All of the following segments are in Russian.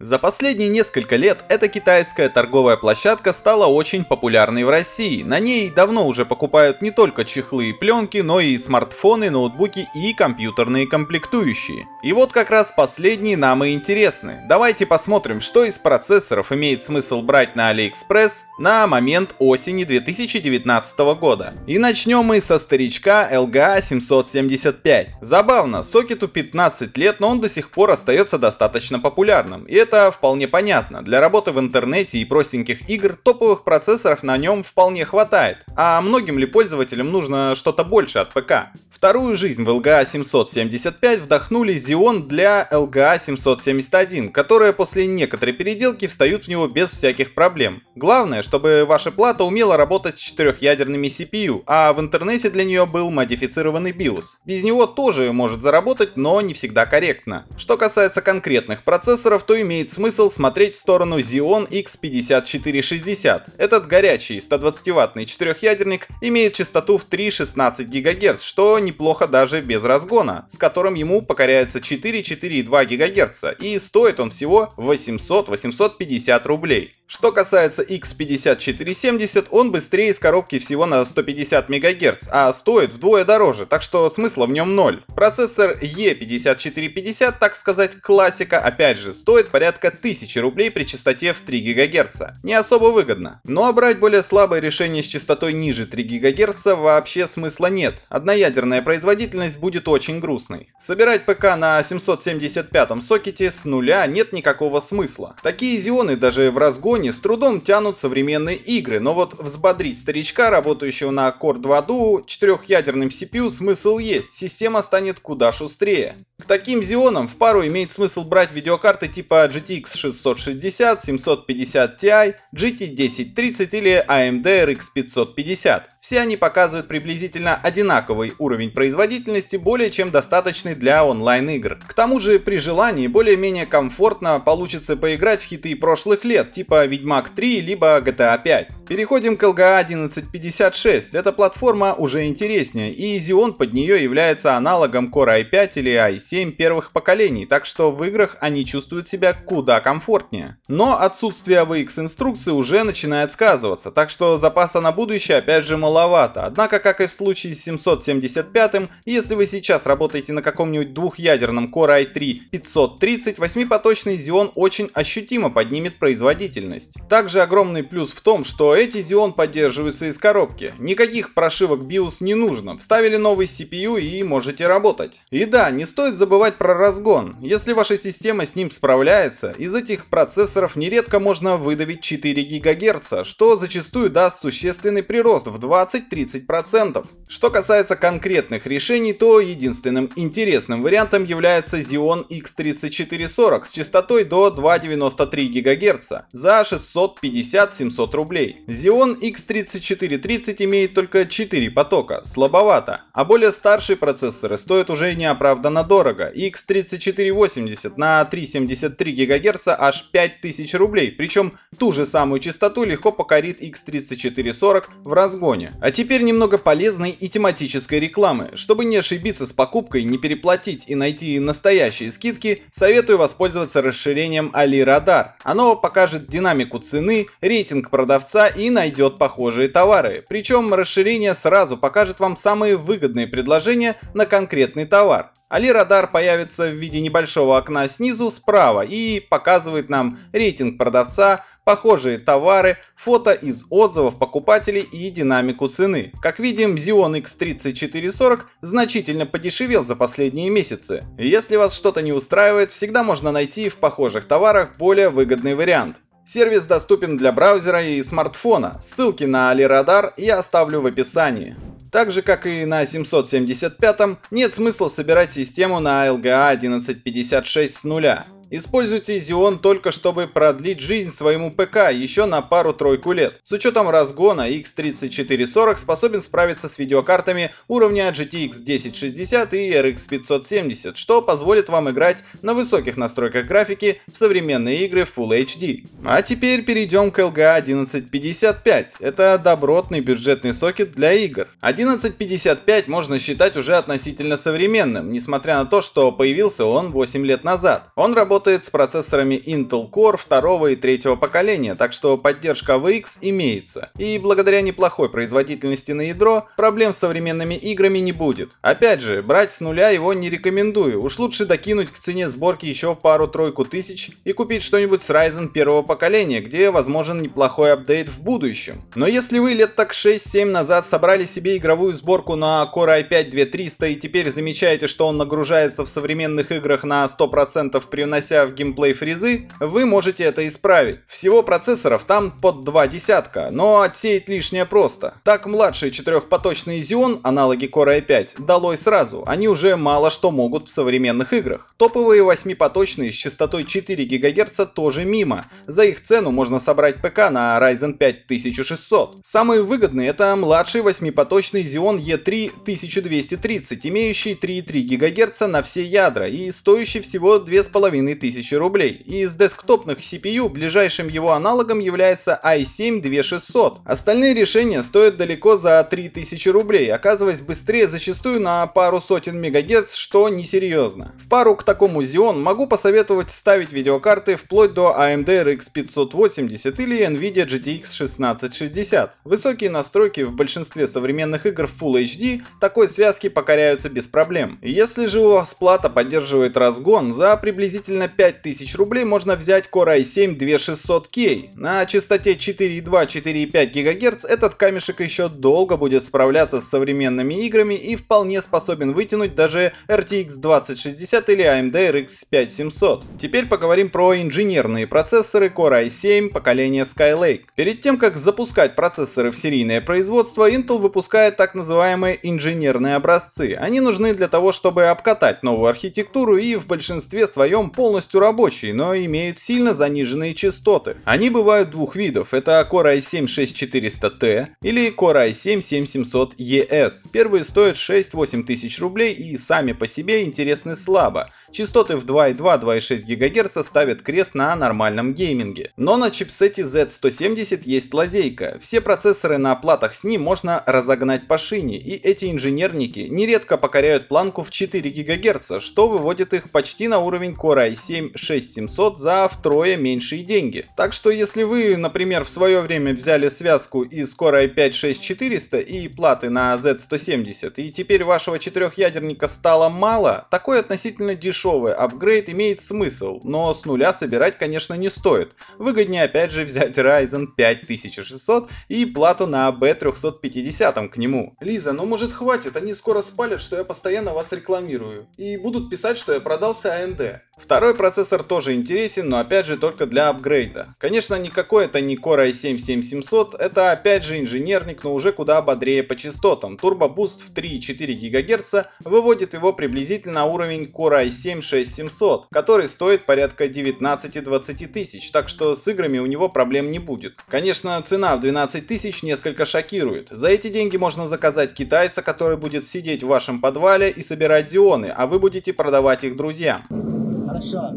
За последние несколько лет эта китайская торговая площадка стала очень популярной в России. На ней давно уже покупают не только чехлы и пленки, но и смартфоны, ноутбуки и компьютерные комплектующие. И вот как раз последние нам и интересны. Давайте посмотрим, что из процессоров имеет смысл брать на AliExpress на момент осени 2019 года. И начнем мы со старичка LGA 775. Забавно, сокету 15 лет, но он до сих пор остается достаточно популярным. И это вполне понятно. Для работы в интернете и простеньких игр топовых процессоров на нем вполне хватает. А многим ли пользователям нужно что-то больше от ПК? Вторую жизнь в LGA 775 вдохнули Xeon для LGA 771, которые после некоторой переделки встают в него без всяких проблем. Главное, чтобы ваша плата умела работать с четырехъядерными CPU, а в интернете для нее был модифицированный BIOS. Без него тоже может заработать, но не всегда корректно. Что касается конкретных процессоров, то имеет смысл смотреть в сторону Xeon X5460. Этот горячий 120-ваттный четырехъядерник имеет частоту в 3,16 ГГц, что неплохо даже без разгона, с которым ему покоряется 4,4,2 ГГц, и стоит он всего 800-850 рублей. Что касается X5470, он быстрее из коробки всего на 150 МГц, а стоит вдвое дороже, так что смысла в нем ноль. Процессор E5450, так сказать, классика, опять же, стоит порядка 1000 рублей при частоте в 3 ГГц. Не особо выгодно. Но ну, а брать более слабое решение с частотой ниже 3 ГГц вообще смысла нет. Одноядерная производительность будет очень грустной. Собирать ПК на 775 сокете с нуля нет никакого смысла. Такие зионы даже в разгоне с трудом тянут современные игры, но вот взбодрить старичка, работающего на Core 2 Duo, четырехъядерным CPU смысл есть, система станет куда шустрее. К таким Xeon в пару имеет смысл брать видеокарты типа GTX 660, 750 Ti, GT 1030 или AMD RX 550. Все они показывают приблизительно одинаковый уровень производительности, более чем достаточный для онлайн-игр. К тому же при желании более-менее комфортно получится поиграть в хиты прошлых лет, типа Ведьмак 3 либо GTA 5. Переходим к LGA 1156. Эта платформа уже интереснее, и Xeon под нее является аналогом Core i5 или i7 первых поколений, так что в играх они чувствуют себя куда комфортнее. Но отсутствие AVX инструкции уже начинает сказываться, так что запаса на будущее опять же маловато. Однако, как и в случае с 775, если вы сейчас работаете на каком-нибудь двухъядерном Core i3 530, 8-поточный Xeon очень ощутимо поднимет производительность. Также огромный плюс в том, что эти Xeon поддерживаются из коробки. Никаких прошивок BIOS не нужно. Вставили новый CPU и можете работать. И да, не стоит забывать про разгон. Если ваша система с ним справляется, из этих процессоров нередко можно выдавить 4 ГГц, что зачастую даст существенный прирост в 20-30%. Что касается конкретных решений, то единственным интересным вариантом является Xeon X3440 с частотой до 2,93 ГГц за 650-700 рублей. Xeon X3430 имеет только 4 потока, слабовато, а более старшие процессоры стоят уже неоправданно дорого. X3480 на 3,73 ГГц аж 5000 рублей, причем ту же самую частоту легко покорит X3440 в разгоне. А теперь немного полезной и тематической рекламы. Чтобы не ошибиться с покупкой, не переплатить и найти настоящие скидки, советую воспользоваться расширением Ali Radar. Оно покажет динамику цены, рейтинг продавца и найдет похожие товары. Причем расширение сразу покажет вам самые выгодные предложения на конкретный товар. Али радар появится в виде небольшого окна снизу справа и показывает нам рейтинг продавца, похожие товары, фото из отзывов покупателей и динамику цены. Как видим, Xeon X3440 значительно подешевел за последние месяцы. Если вас что-то не устраивает, всегда можно найти в похожих товарах более выгодный вариант. Сервис доступен для браузера и смартфона. Ссылки на AliRadar я оставлю в описании. Так же, как и на 775, нет смысла собирать систему на LGA 1156 с нуля. Используйте Xeon только чтобы продлить жизнь своему ПК еще на пару-тройку лет. С учетом разгона X3440 способен справиться с видеокартами уровня GTX 1060 и RX 570, что позволит вам играть на высоких настройках графики в современные игры Full HD. А теперь перейдем к LGA 1155. Это добротный бюджетный сокет для игр. 1155 можно считать уже относительно современным, несмотря на то, что появился он 8 лет назад. Он работает работает с процессорами Intel Core второго и третьего поколения, так что поддержка AVX имеется. И благодаря неплохой производительности на ядро, проблем с современными играми не будет. Опять же, брать с нуля его не рекомендую, уж лучше докинуть к цене сборки еще пару-тройку тысяч и купить что-нибудь с Ryzen первого поколения, где возможен неплохой апдейт в будущем. Но если вы лет так 6-7 назад собрали себе игровую сборку на Core i5-2300 и теперь замечаете, что он нагружается в современных играх на 100% привнося в геймплей фризы, вы можете это исправить. Всего процессоров там под два десятка, но отсеять лишнее просто. Так младший четырехпоточный Xeon, аналоги Core i5, долой сразу, они уже мало что могут в современных играх. Топовые восьмипоточные с частотой 4 ГГц тоже мимо, за их цену можно собрать ПК на Ryzen 5 1600. Самые выгодные это младший восьмипоточный Xeon E3 1230, имеющий 3,3 ГГц на все ядра и стоящий всего 2500 рублей. И из десктопных CPU ближайшим его аналогом является i7 2600. Остальные решения стоят далеко за 3000 рублей, оказываясь быстрее зачастую на пару сотен мегагерц, что несерьезно. В пару к такому Xeon могу посоветовать ставить видеокарты вплоть до AMD RX 580 или Nvidia GTX 1660. Высокие настройки в большинстве современных игр Full HD такой связки покоряются без проблем. Если же у вас плата поддерживает разгон, за приблизительно 5000 рублей можно взять Core i7 2600K. На частоте 4,2-4,5 ГГц этот камешек еще долго будет справляться с современными играми и вполне способен вытянуть даже RTX 2060 или AMD RX 5700. Теперь поговорим про инженерные процессоры Core i7 поколения Skylake. Перед тем как запускать процессоры в серийное производство, Intel выпускает так называемые инженерные образцы. Они нужны для того, чтобы обкатать новую архитектуру и в большинстве своем полностью рабочие, но имеют сильно заниженные частоты. Они бывают двух видов. Это Core i7 6400T или Core i7 7700ES. Первые стоят 6-8 тысяч рублей и сами по себе интересны слабо. Частоты в 2,2-2,6 ГГц ставят крест на нормальном гейминге. Но на чипсете Z170 есть лазейка. Все процессоры на платах с ним можно разогнать по шине, и эти инженерники нередко покоряют планку в 4 ГГц, что выводит их почти на уровень Core i7 6700 за втрое меньшие деньги. Так что если вы, например, в свое время взяли связку из Core i5 6400 и платы на Z170, и теперь вашего четырехъядерника стало мало, такой относительно дешевый апгрейд имеет смысл, но с нуля собирать, конечно, не стоит. Выгоднее опять же взять Ryzen 5600 и плату на B350 к нему. Лиза, ну может хватит, они скоро спалят, что я постоянно вас рекламирую. И будут писать, что я продался AMD. Второй процессор тоже интересен, но опять же только для апгрейда. Конечно, никакой это не Core i7 7700, это опять же инженерник, но уже куда бодрее по частотам. Turbo Boost в 3,4 ГГц выводит его приблизительно на уровень Core i7 6700, который стоит порядка 19-20 тысяч, так что с играми у него проблем не будет. Конечно, цена в 12 тысяч несколько шокирует. За эти деньги можно заказать китайца, который будет сидеть в вашем подвале и собирать зионы, а вы будете продавать их друзьям. Хорошо.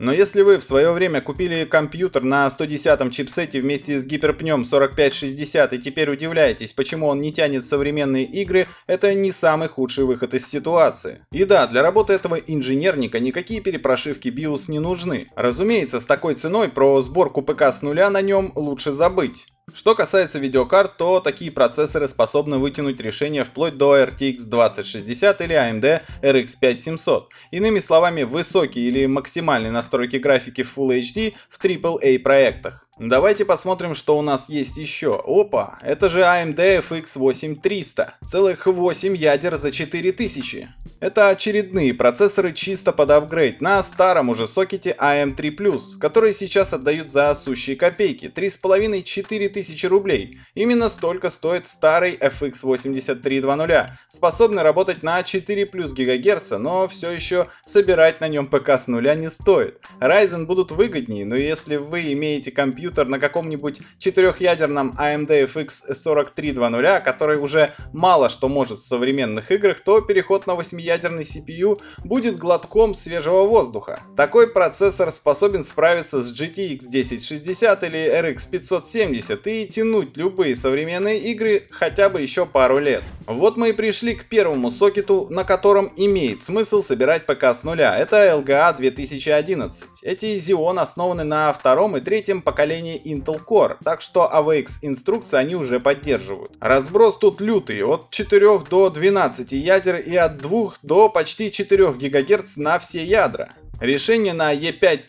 Но если вы в свое время купили компьютер на 110 чипсете вместе с гиперпнем 4560 и теперь удивляетесь, почему он не тянет современные игры, это не самый худший выход из ситуации. И да, для работы этого инженерника никакие перепрошивки BIOS не нужны. Разумеется, с такой ценой про сборку ПК с нуля на нем лучше забыть. Что касается видеокарт, то такие процессоры способны вытянуть решение вплоть до RTX 2060 или AMD RX 5700. Иными словами, высокие или максимальные настройки графики в Full HD в AAA проектах. Давайте посмотрим, что у нас есть еще. Опа, это же AMD FX 8300. Целых 8 ядер за 4000. Это очередные процессоры чисто под апгрейд на старом уже сокете AM3+, которые сейчас отдают за сущие копейки, 3,5-4 тысячи рублей. Именно столько стоит старый FX 8320, способный работать на 4 плюс ГГц, но все еще собирать на нем ПК с нуля не стоит. Ryzen будут выгоднее, но если вы имеете компьютер компьютер на каком-нибудь четырехъядерном AMD FX 4320, который уже мало что может в современных играх, то переход на восьмиядерный CPU будет глотком свежего воздуха. Такой процессор способен справиться с GTX 1060 или RX 570 и тянуть любые современные игры хотя бы еще пару лет. Вот мы и пришли к первому сокету, на котором имеет смысл собирать ПК с нуля. Это LGA 2011. Эти Xeon основаны на втором и третьем поколении Intel Core, так что AVX инструкции они уже поддерживают. Разброс тут лютый, от 4 до 12 ядер и от 2 до почти 4 ГГц на все ядра. Решение на E5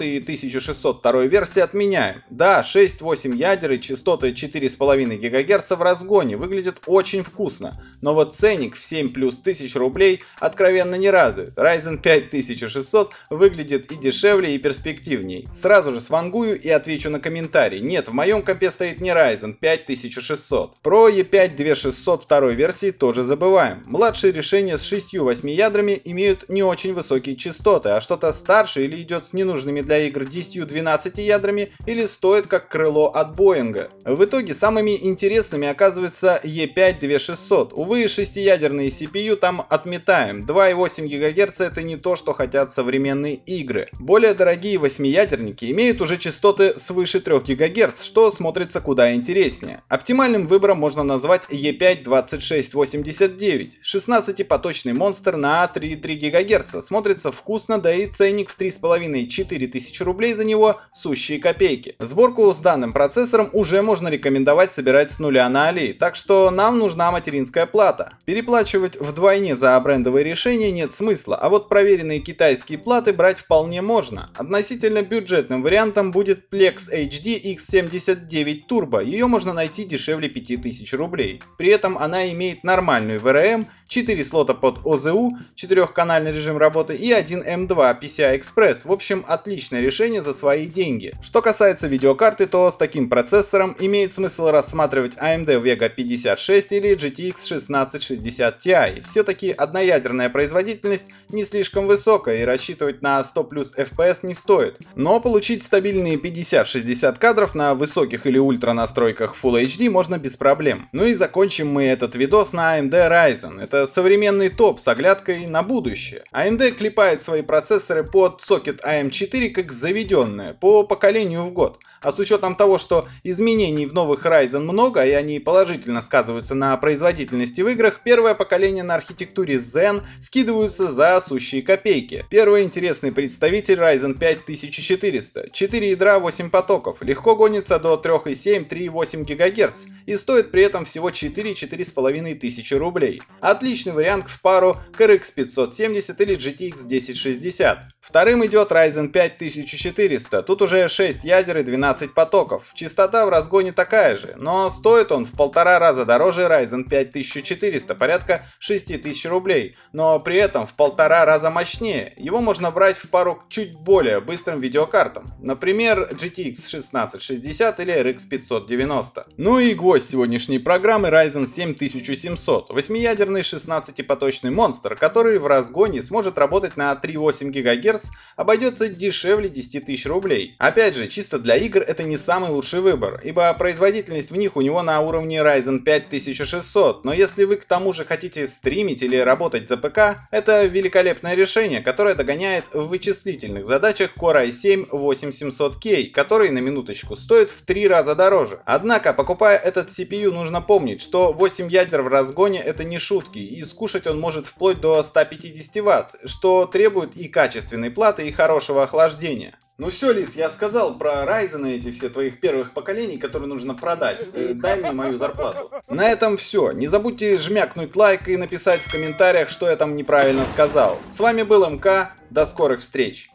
и 1602 версии отменяем. Да, 6-8 ядер и частоты 4,5 ГГц в разгоне выглядит очень вкусно, но вот ценник в 7 плюс тысяч рублей откровенно не радует. Ryzen 5600 выглядит и дешевле, и перспективней. Сразу же свангую и отвечу на комментарий. Нет, в моем компе стоит не Ryzen 5600. Про E5 2600 второй версии тоже забываем. Младшие решения с 6-8 ядрами имеют не очень высокие частоты, частоты, а что-то старше или идет с ненужными для игр 10-12 ядрами, или стоит как крыло от Боинга. В итоге самыми интересными оказывается E5 2600. Увы, шестиядерные CPU там отметаем. 2,8 ГГц это не то, что хотят современные игры. Более дорогие восьмиядерники имеют уже частоты свыше 3 ГГц, что смотрится куда интереснее. Оптимальным выбором можно назвать E5 2689. 16-поточный монстр на 3,3 ГГц. Смотрится вкусно вкусно, да и ценник в 3,5-4 тысячи рублей за него сущие копейки. Сборку с данным процессором уже можно рекомендовать собирать с нуля на Али, так что нам нужна материнская плата. Переплачивать вдвойне за брендовые решения нет смысла, а вот проверенные китайские платы брать вполне можно. Относительно бюджетным вариантом будет Plex HD X79 Turbo, ее можно найти дешевле 5000 рублей. При этом она имеет нормальную VRM, 4 слота под OZU, 4-канальный режим работы и один M2 PCI Express. В общем, отличное решение за свои деньги. Что касается видеокарты, то с таким процессором имеет смысл рассматривать AMD Vega 56 или GTX 1660 Ti. Все-таки одноядерная производительность не слишком высокая и рассчитывать на 100 плюс FPS не стоит. Но получить стабильные 50-60 кадров на высоких или ультра настройках Full HD можно без проблем. Ну и закончим мы этот видос на AMD Ryzen. Это современный топ с оглядкой на будущее. AMD клепает свои процессоры под сокет AM4 как заведенные, по поколению в год. А с учетом того, что изменений в новых Ryzen много и они положительно сказываются на производительности в играх, первое поколение на архитектуре Zen скидываются за сущие копейки. Первый интересный представитель Ryzen 5 1400. 4 ядра 8 потоков, легко гонится до 3,7-3,8 ГГц и стоит при этом всего 4-4,5 тысячи рублей. Отличный вариант в пару к RX 570 или GTX 1060. Вторым идет Ryzen 5 1400, тут уже 6 ядер и 12 потоков. Частота в разгоне такая же, но стоит он в полтора раза дороже Ryzen 5 1400, порядка 6000 рублей, но при этом в полтора раза мощнее. Его можно брать в пару к чуть более быстрым видеокартам, например GTX 1660 или RX 590. Ну и гвоздь сегодняшней программы Ryzen 7 1700, 8-ядерный 16-поточный монстр, который в разгоне сможет работать на 3,8 ГГц ГГц обойдется дешевле 10 тысяч рублей. Опять же, чисто для игр это не самый лучший выбор, ибо производительность в них у него на уровне Ryzen 5 1600, но если вы к тому же хотите стримить или работать за ПК, это великолепное решение, которое догоняет в вычислительных задачах Core i7 8700K, который на минуточку стоит в 3 раза дороже. Однако, покупая этот CPU, нужно помнить, что 8 ядер в разгоне это не шутки, и скушать он может вплоть до 150 Вт, что требует и качественной качественной платы и хорошего охлаждения. Ну все, Лис, я сказал про Ryzen эти все твоих первых поколений, которые нужно продать. Э, дай мне мою зарплату. На этом все. Не забудьте жмякнуть лайк и написать в комментариях, что я там неправильно сказал. С вами был МК. До скорых встреч.